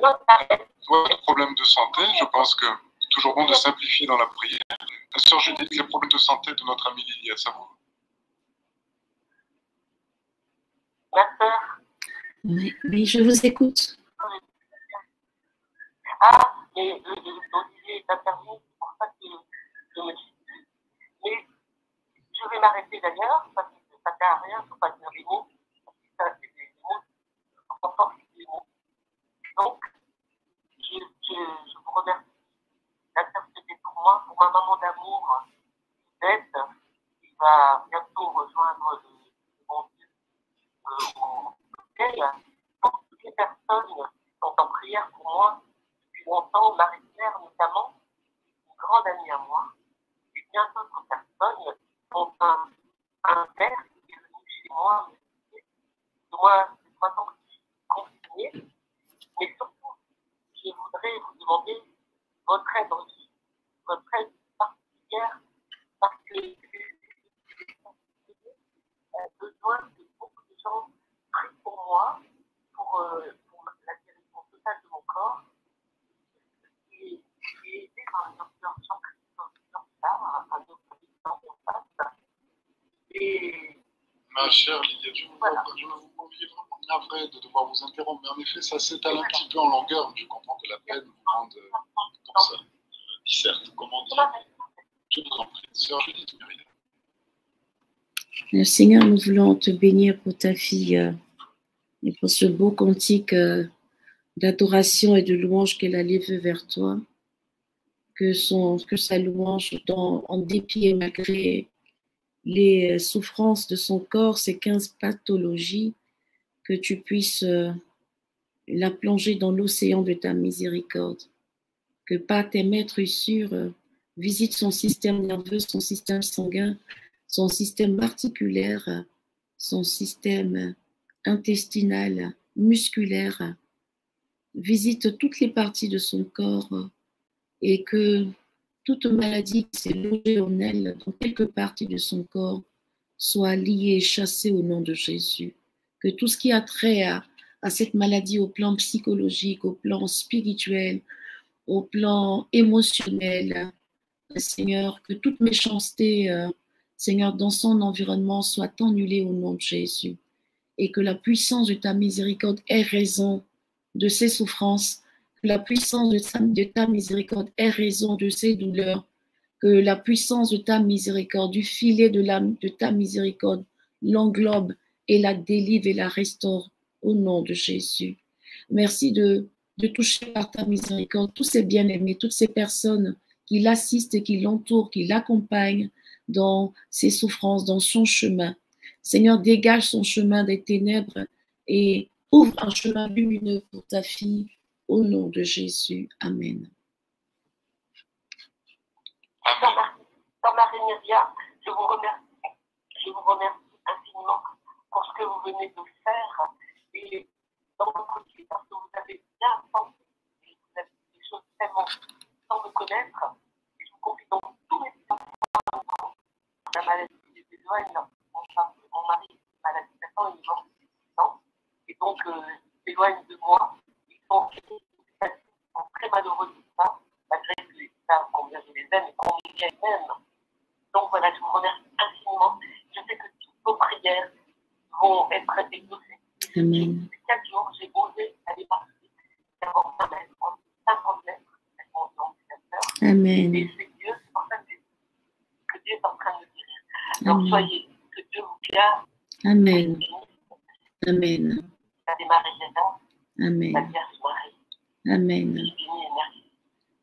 Votre problème de santé, je pense que toujours bon de simplifier dans la prière. La sœur Judith, les problèmes de santé de notre amie ça vous Ma sœur, Oui, oui, je vous écoute. ah, mais le, le, Olivier est interdit, c'est pour ça que je me suis dit. Mais je vais m'arrêter d'ailleurs, parce que ça ne sert à rien, il ne faut pas dire les mots. Parce que ça, c'est des mots, encore c'est des mots. Donc, je, je, je vous remercie pour ma maman d'amour, Bête, qui va bientôt rejoindre le, bon Dieu euh, au. Pour toutes les personnes qui sont en prière pour moi depuis longtemps, Marie-Claire notamment, une grande amie à moi, et bien d'autres personnes ont un, un père qui est venu chez moi, moi, suis confinée, mais surtout, je voudrais vous demander votre aide aide particulière, parce que j'ai besoin que beaucoup de gens prient pour moi, pour, euh, pour la guérison totale de mon corps, et qui est aidé par docteur Jean-Christophe un docteur en face. Et Ma chère Lydia, je, vous- Voilà. je vous convie vraiment navré de devoir vous interrompre, mais en effet, ça s'étale un petit peu en longueur. Je comprends que la peine vous rende euh, comme ça. Certes, comment Je vous en prie. Sœur Seigneur, nous voulons te bénir pour ta fille euh, et pour ce beau cantique euh, d'adoration et de louange qu'elle a levé vers toi. Que, sa louange, en dépit et malgré les euh, souffrances de son corps, ces 15 pathologies, que tu puisses la plonger dans l'océan de ta miséricorde. Que par tes maîtres sûrs, euh, visite son système nerveux, son système sanguin, son système articulaire, son système intestinal, musculaire, visite toutes les parties de son corps et que toute maladie qui s'est logée en elle, dans quelque partie de son corps, soit liée et chassée au nom de Jésus. Que tout ce qui a trait à cette maladie au plan psychologique, au plan spirituel, au plan émotionnel, Seigneur, que toute méchanceté, euh, Seigneur, dans son environnement soit annulée au nom de Jésus et que la puissance de ta miséricorde ait raison de ses souffrances, que la puissance de ta, de ta miséricorde ait raison de ses douleurs, que la puissance de ta miséricorde, du filet de ta miséricorde, l'englobe et la délivre et la restaure au nom de Jésus. Merci de, de toucher par ta miséricorde tous ces bien-aimés, toutes ces personnes qui l'assistent qui l'entourent, qui l'accompagnent dans ses souffrances, dans son chemin. Seigneur, dégage son chemin des ténèbres et ouvre un chemin lumineux pour ta fille au nom de Jésus. Amen. Je vous. Je vous remercie infiniment pour ce que vous venez de faire et dans votre vie, parce que vous avez bien pensé et vous avez des choses tellement sans me connaître. Et je vous confie dans tous mes enfants la maladie des éloigne. Mon, mari est malade de 7 ans, il est mort depuis 10 ans. Et donc, euh, il s'éloigne de moi. Ils sont, ils très malheureux de ça, malgré que les savent combien je les aime et combien ils m'aiment. Donc voilà, je vous remercie infiniment. Je sais que toutes vos prières vont être exaucées. Amen. Ces quatre jours, j'ai osé aller marcher d'abord 5 mètres, 50 mètres avec mon ambulateur. Amen. Et c'est Dieu, c'est pour ça que, que Dieu est en train de me guérir. Donc Amen. soyez, que Dieu vous garde, Amen. Amen. la la Amen. Vierge Marie.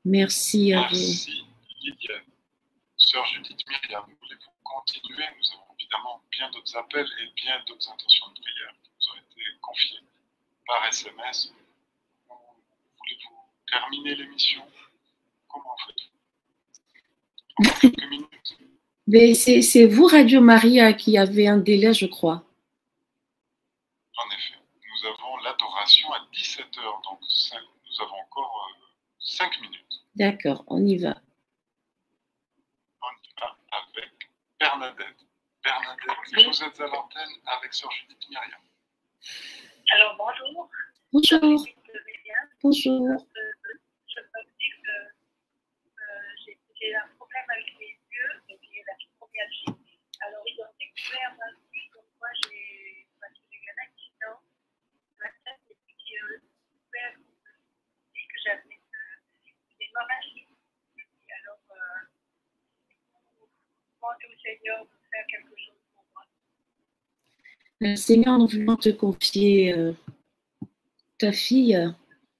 Merci à vous. Merci Lydia. Sœur Judith Myriam, voulez-vous continuer Nous avons évidemment bien d'autres appels et bien d'autres intentions de prière qui nous ont été confiées par SMS. Voulez-vous terminer l'émission Comment faites-vous En quelques minutes. Mais c'est c'est vous, Radio Maria, qui avez un délai, je crois. En effet, nous avons l'adoration à 17h, donc nous avons encore 5 minutes. D'accord, on y va. On y va avec Bernadette. Bernadette, Oui. vous êtes à l'antenne avec Sœur Judith Myriam. Alors bonjour, Bonjour. Bonjour. Euh, je peux dire que euh, j'ai- j'ai un problème avec les yeux et j'ai la fibromyalgie. Alors, ils ont découvert lundi comme quoi j'ai parce qu'il y en a qui Seigneur de faire quelque chose pour moi. Euh, Seigneur, nous voulons te confier euh, ta fille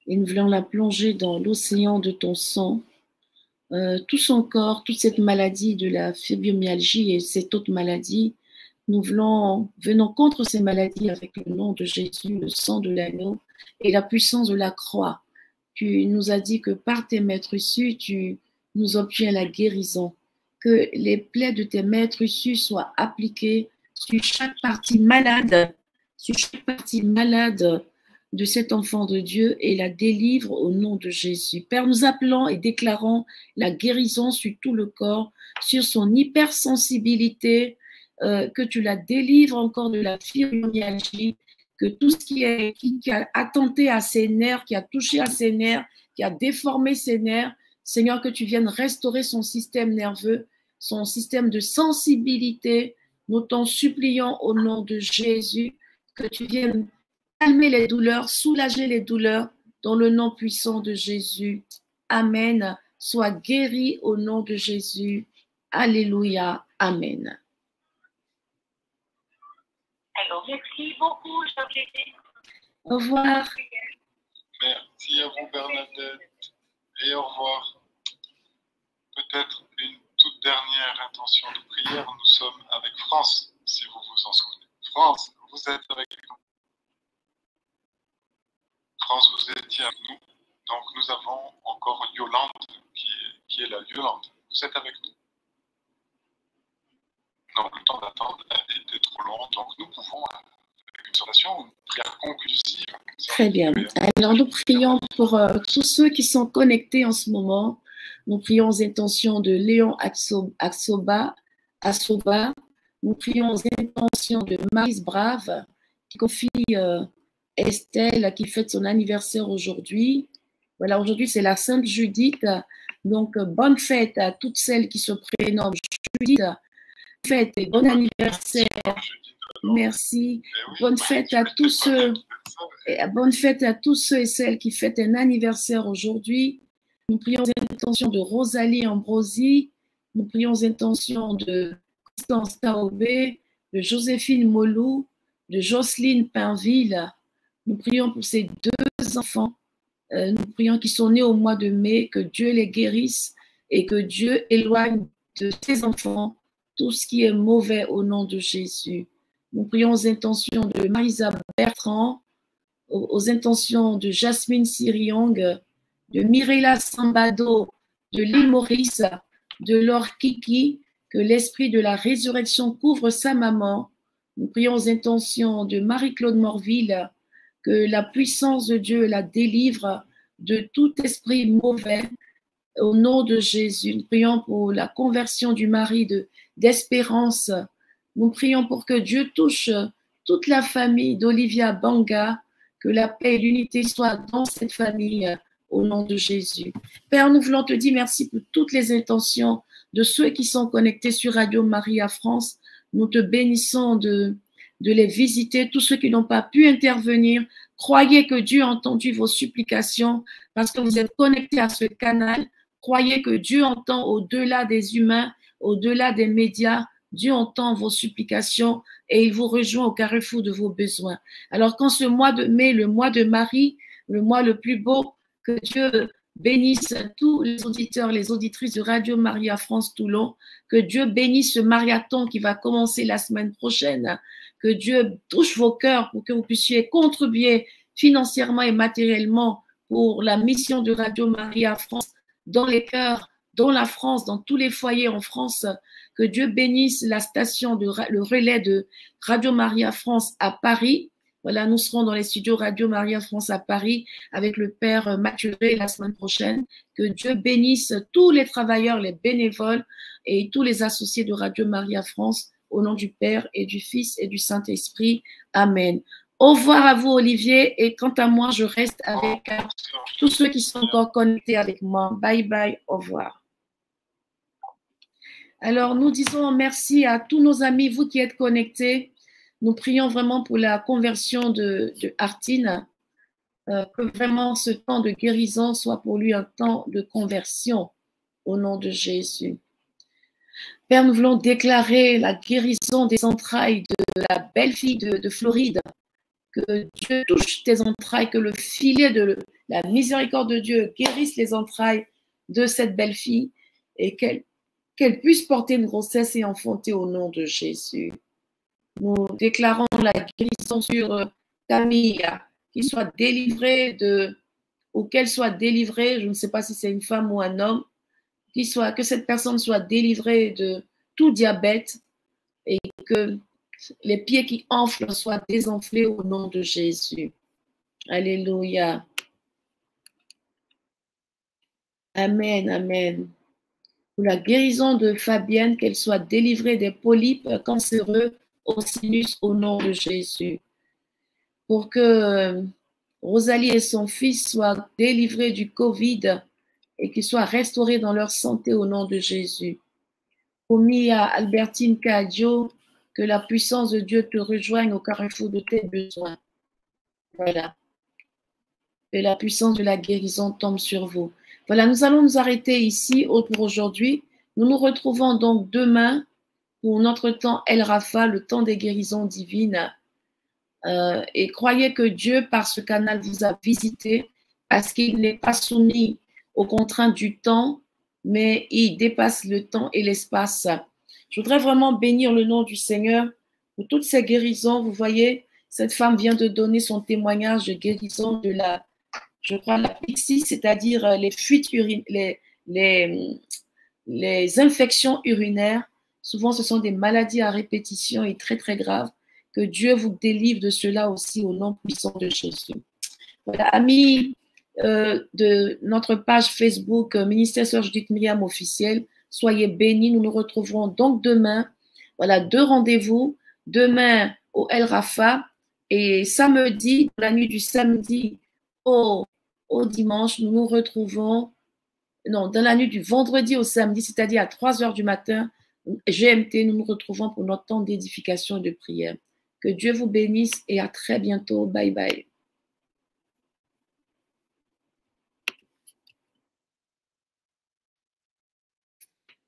et nous voulons la plonger dans l'océan de ton sang. Euh, tout son corps, toute cette maladie de la fibromyalgie et cette autre maladie, nous voulons, venons contre ces maladies avec le nom de Jésus, le sang de l'agneau et la puissance de la croix. Tu nous as dit que par tes maîtres issus, tu nous obtiens la guérison. Que les plaies de tes maîtres issus soient appliquées sur chaque partie malade, sur chaque partie malade de cet enfant de Dieu et la délivre au nom de Jésus. Père, nous appelons et déclarons la guérison sur tout le corps, sur son hypersensibilité, euh, que tu la délivres encore de la fibromyalgie, que tout ce qui, qui a attenté à ses nerfs, qui a touché à ses nerfs, qui a déformé ses nerfs, Seigneur, que tu viennes restaurer son système nerveux, son système de sensibilité. Nous t'en supplions au nom de Jésus que tu viennes calmer les douleurs, soulager les douleurs dans le nom puissant de Jésus. Amen. Sois guéri au nom de Jésus. Alléluia. Amen. Alors, merci beaucoup, Jean-Jésus. Au revoir. Merci à vous, Bernadette. Et au revoir. Peut-être dernière intention de prière. Nous sommes avec France, si vous vous en souvenez. France, vous êtes avec nous. France, vous étiez avec nous. Donc, nous avons encore Yolande, qui est, la Yolande. Vous êtes avec nous? Non, le temps d'attente a été trop long. Donc, nous pouvons, euh, une sensation, une prière conclusive. Très bien. Alors, nous prions pour euh, tous ceux qui sont connectés en ce moment. Nous prions aux intentions de Léon Axo- Axoba. Nous prions aux intentions de Maris Brave, qui confie euh, Estelle, qui fête son anniversaire aujourd'hui. Voilà, aujourd'hui, c'est la Sainte Judith. Donc, euh, bonne fête à toutes celles qui se prénomment Judith. Fête et bon anniversaire. Merci. Bonne fête à tous ceux. Bonne fête à tous ceux et celles qui fêtent un anniversaire aujourd'hui. Nous prions aux intentions de Rosalie Ambrosi. Nous prions aux intentions de Constance Taobé, de Joséphine Molou, de Jocelyne Pinville. Nous prions pour ces deux enfants. Euh, nous prions qu'ils sont nés au mois de mai, que Dieu les guérisse et que Dieu éloigne de ces enfants tout ce qui est mauvais au nom de Jésus. Nous prions aux intentions de Marisa Bertrand, aux, aux intentions de Jasmine Siriong, de Mirella Sambado, de Lee Maurice, de Laure Kiki, que l'esprit de la résurrection couvre sa maman. Nous prions aux intentions de Marie-Claude Morville, que la puissance de Dieu la délivre de tout esprit mauvais au nom de Jésus. Nous prions pour la conversion du mari de d'espérance. Nous prions pour que Dieu touche toute la famille d'Olivia Banga, que la paix et l'unité soient dans cette famille au nom de Jésus. Père, nous voulons te dire merci pour toutes les intentions de ceux qui sont connectés sur Radio Maria France. Nous te bénissons de, de les visiter, tous ceux qui n'ont pas pu intervenir. Croyez que Dieu a entendu vos supplications parce que vous êtes connectés à ce canal. Croyez que Dieu entend au-delà des humains, au-delà des médias. Dieu entend vos supplications et il vous rejoint au carrefour de vos besoins. Alors quand ce mois de mai, le mois de Marie, le mois le plus beau, que Dieu bénisse tous les auditeurs, les auditrices de Radio Maria France Toulon, que Dieu bénisse ce marathon qui va commencer la semaine prochaine, que Dieu touche vos cœurs pour que vous puissiez contribuer financièrement et matériellement pour la mission de Radio Maria France dans les cœurs, dans la France, dans tous les foyers en France. Que Dieu bénisse la station, de, le relais de Radio Maria France à Paris. Voilà, nous serons dans les studios Radio Maria France à Paris avec le Père Mathieu la semaine prochaine. Que Dieu bénisse tous les travailleurs, les bénévoles et tous les associés de Radio Maria France au nom du Père et du Fils et du Saint-Esprit. Amen. Au revoir à vous, Olivier. Et quant à moi, je reste avec euh, tous ceux qui sont encore connectés avec moi. Bye bye. Au revoir. Alors, nous disons merci à tous nos amis, vous qui êtes connectés. Nous prions vraiment pour la conversion de, Artine, euh, que vraiment ce temps de guérison soit pour lui un temps de conversion au nom de Jésus. Père, nous voulons déclarer la guérison des entrailles de la belle-fille de, de Floride. Que Dieu touche tes entrailles, que le filet de la miséricorde de Dieu guérisse les entrailles de cette belle-fille et qu'elle puisse porter une grossesse et enfanter au nom de Jésus. Nous déclarons la guérison sur euh, Camille, qu'il soit délivrée de, ou qu'elle soit délivrée, je ne sais pas si c'est une femme ou un homme, soit, que cette personne soit délivrée de tout diabète et que les pieds qui enflent soient désenflés au nom de Jésus. Alléluia. Amen, amen. Pour la guérison de Fabienne, qu'elle soit délivrée des polypes cancéreux au sinus au nom de Jésus. Pour que euh, Rosalie et son fils soient délivrés du Covid et qu'ils soient restaurés dans leur santé au nom de Jésus. Promis à Albertine Cadio, que la puissance de Dieu te rejoigne au carrefour de tes besoins. Voilà. Que la puissance de la guérison tombe sur vous. Voilà, nous allons nous arrêter ici pour aujourd'hui. Nous nous retrouvons donc demain pour notre temps El Rafa, le temps des guérisons divines. Euh, et croyez que Dieu, par ce canal, vous a visité parce qu'il n'est pas soumis aux contraintes du temps, mais il dépasse le temps et l'espace. Je voudrais vraiment bénir le nom du Seigneur pour toutes ces guérisons. Vous voyez, cette femme vient de donner son témoignage de guérison de la, je crois, la pixie, c'est-à-dire les fuites urinaires, les, les infections urinaires. Souvent, ce sont des maladies à répétition et très, très graves. Que Dieu vous délivre de cela aussi au nom puissant de Jésus. Voilà, amis euh, de notre page Facebook euh, Ministère Sœur Judith Myriam officiel. Soyez bénis. Nous nous retrouverons donc demain. Voilà, deux rendez-vous. Demain au El Rafa et samedi, la nuit du samedi au, dimanche, nous nous retrouvons. Non, dans la nuit du vendredi au samedi, c'est-à-dire à 3 heures du matin, GMT, nous nous retrouvons pour notre temps d'édification et de prière. Que Dieu vous bénisse et à très bientôt. Bye bye.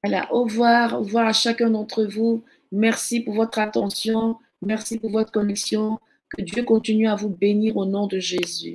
Voilà, au revoir, au revoir à chacun d'entre vous. Merci pour votre attention. Merci pour votre connexion. Que Dieu continue à vous bénir au nom de Jésus.